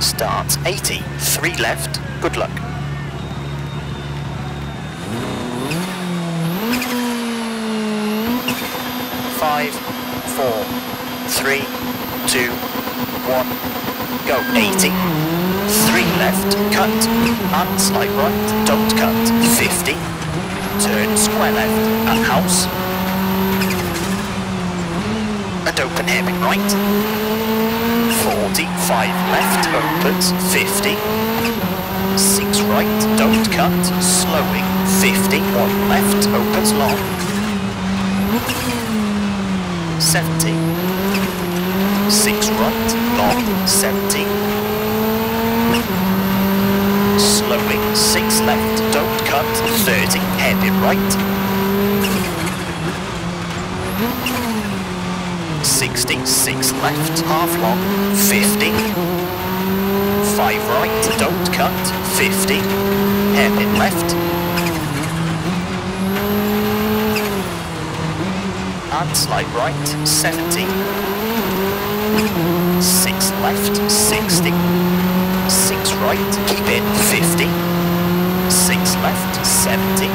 Start 80, 3 left, good luck. Five, four, three, two, one, go. 80, 3 left, cut, and slide right, don't cut, 50, turn square left, and house, and open hairpin right, 45 left, opens, 50, 6 right, don't cut, slowing, 50, 1 left, opens long, 70, 6 right, long, 70, slowing, 6 left, don't cut, 30, hairpin right, 60, 6 left, half long, 50, 5 right, don't cut, 50, hairpin left, and slide right, 70, 6 left, 60, 6 right, keep in, 50, 6 left, 70,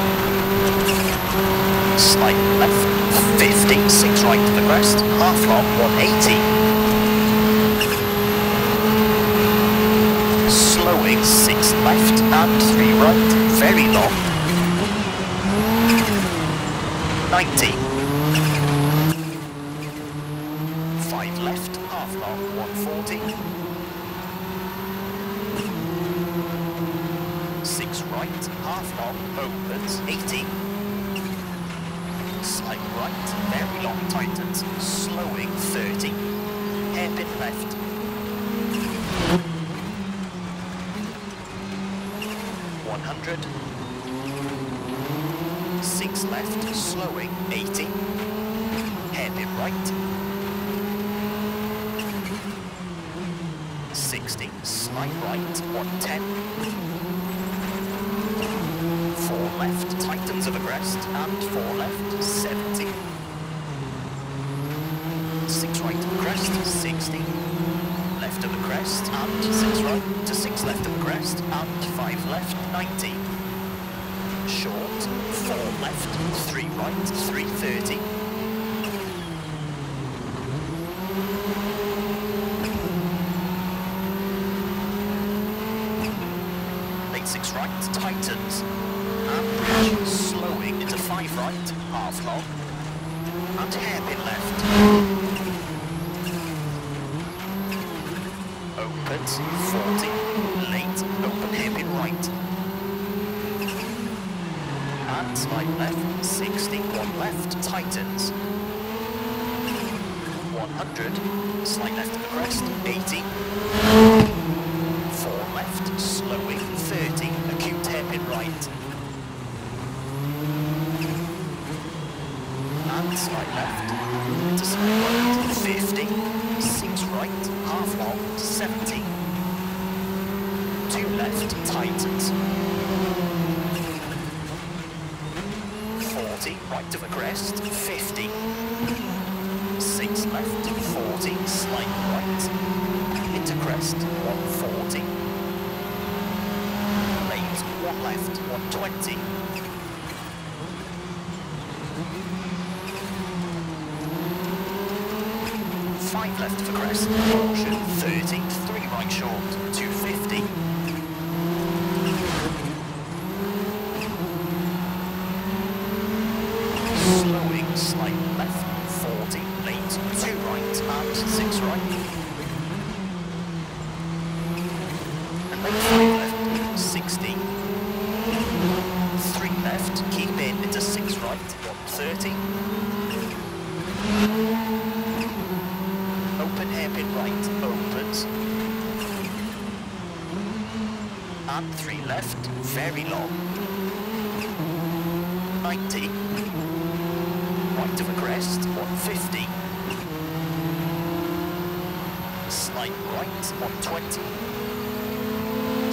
slide left, 50, crest, half long, 180. Slowing, 6 left and 3 right, very long. 90. 5 left, half long, 140. 6 right, half long, opens, 80 slide right, very long tightens, slowing 30, hairpin left. One hundred. Six left, slowing, 80. Hairpin right. 60, slide right, 110. Four left, tightens of a crest, and four left, 70. Six right of a crest, 60. Left of the crest, and six right to six left of the crest, and five left, 90. Short, four left, three right, 330. Late six right, tightens, and slowing into five right, half long, and hairpin left. Opens, 40, late, open hairpin right. And slide left, 60, one left, tightens. 100, slide left of the crest, 80. Four left, slowing, 30, acute hairpin right. And slide left, to slide right, 50, 6 right, half long, 70. 2 left, tightens. 40, right of a crest, 50. 6 left, 40, slide right. Into crest, 140. Late, 1 left, 120. Five left for crest, caution, 30, three right short, 250. Slowing, slight left, 40, late, two right, and six right. And then five left, 60. Three left, keep in into six right, 130. Open hairpin right, opens. And three left, very long. 90. Of a crest, 150. Slight right, 120.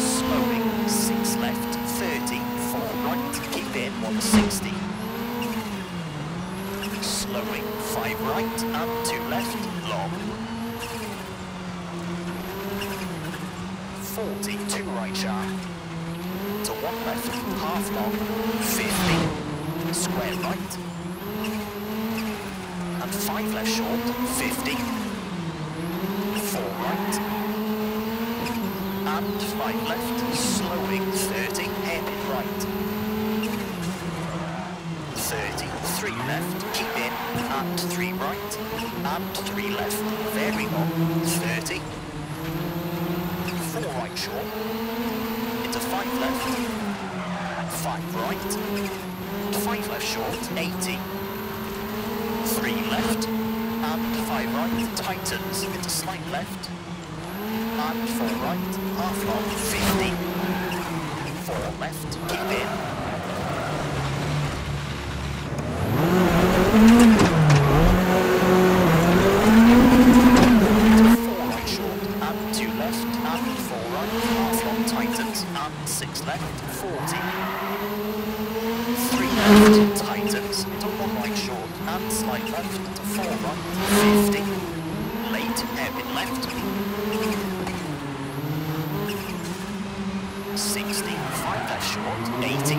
Slowing, 6 left, 30. 4 right, keep in, 160. Slowing, 5 right and 2 left, long. 40, two right sharp, to one left, half long, 50, square right, five left short, 50, four right, and five left, slowing, 30, hairpin right, 30, three left, keep in, and three right, and three left, very long, 30, four right short, into five left, five right, five left short, 80, three left, and five right, tightens, into slight left, and four right, half long, 50, four left, keep in, four right short, and two left, and four right, half long tightens, and six left, 40. Three left, tightens, to one right short, and slight left, to four right, 50. Late, hairpin left. 60, five left short, 80.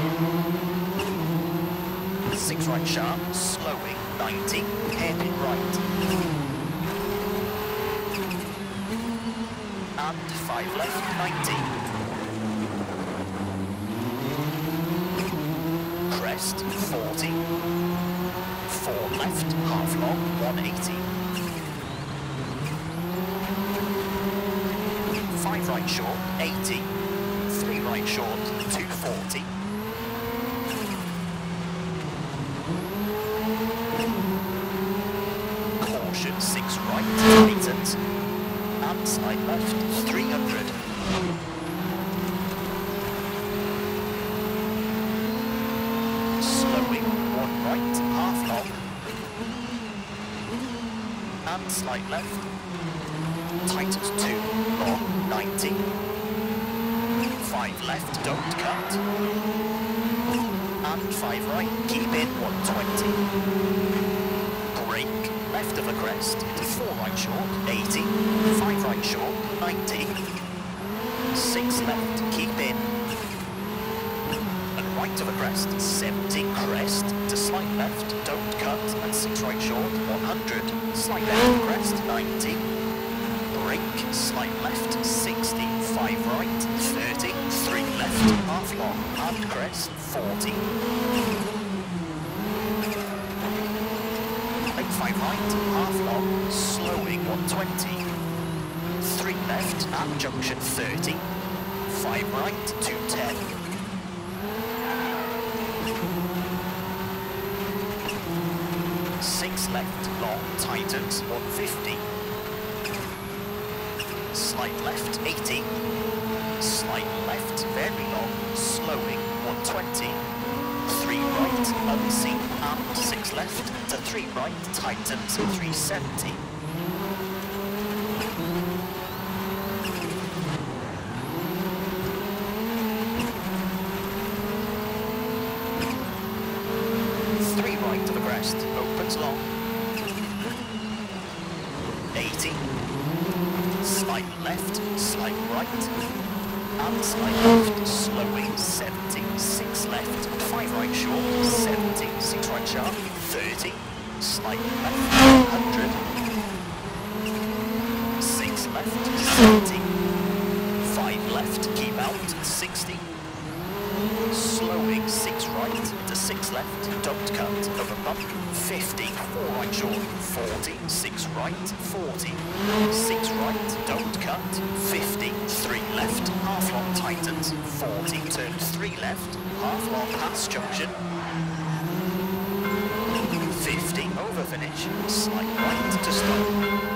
Six right sharp, slowing, 90, hairpin right. And five left, 90. Crest, 40. Four left, half long, 180. Five right short, 80. Three right short, 240. Caution, six right, tightens and side left, 300. Slowing, one right, half long. And slight left. Tightens two, long, 90. Five left, don't cut. And five right, keep in, 120 brake, left of the crest, short, 80, five right short, 90, six left, keep in, and right to the crest, 70, crest, to slight left, don't cut, and six right short, 100, slight left crest, 90, brake, slight left, 60, five right, 30, three left, half long, and crest, 40, Right, half long, slowing 120. Three left at junction 30. Five right, 210. Six left, long, tightens 150. Slight left, 80. Slight left, very long, slowing 120 three right, unseen, and six left, to three right, tightens, 370. Three right to the crest, opens long. 80. Slight left, slight right, and slight left, slowing 70, 6 left, 5 right short, 70, 6 right sharp, 30, slight left, 100, 6 left, 70, 5 left, keep out, 60, slowing 6 6 left, don't cut, over bump, 50, 4 right short, 40, 6 right, 40, 6 right, don't cut, 50, 3 left, half long tightens, 40, turns 3 left, half long past junction, 50, over finish, slight right to stop,